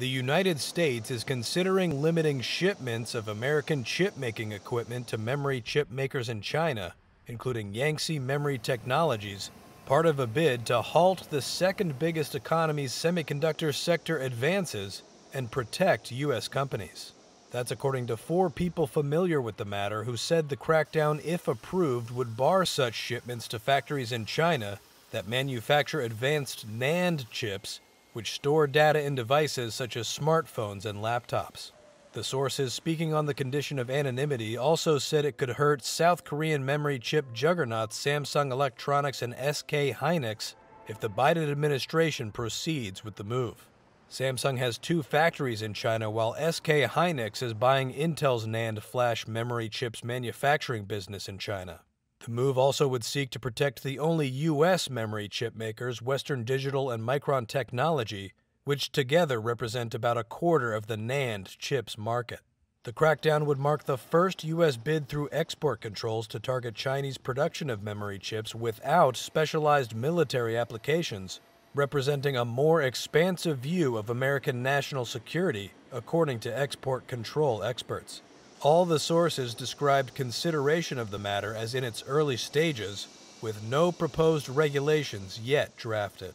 The United States is considering limiting shipments of American chip making equipment to memory chip makers in China, including Yangtze Memory Technologies, part of a bid to halt the second biggest economy's semiconductor sector advances and protect U.S. companies. That's according to four people familiar with the matter who said the crackdown, if approved, would bar such shipments to factories in China that manufacture advanced NAND chips, which store data in devices such as smartphones and laptops. The sources speaking on the condition of anonymity also said it could hurt South Korean memory chip juggernauts Samsung Electronics and SK Hynix if the Biden administration proceeds with the move. Samsung has two factories in China while SK Hynix is buying Intel's NAND flash memory chips manufacturing business in China. The move also would seek to protect the only U.S. memory chip makers, Western Digital and Micron Technology, which together represent about a quarter of the NAND chips market. The crackdown would mark the first U.S. bid through export controls to target Chinese production of memory chips without specialized military applications, representing a more expansive view of American national security, according to export control experts. All the sources described consideration of the matter as in its early stages, with no proposed regulations yet drafted.